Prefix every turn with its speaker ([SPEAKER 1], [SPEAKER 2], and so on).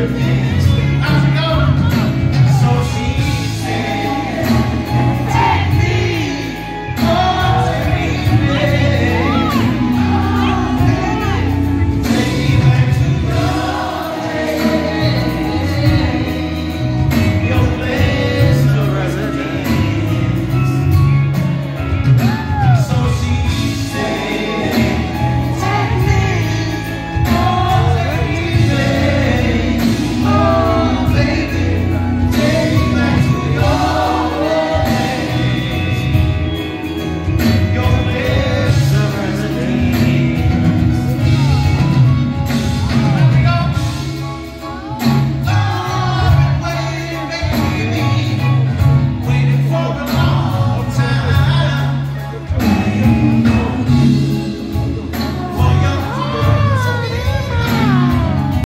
[SPEAKER 1] everything.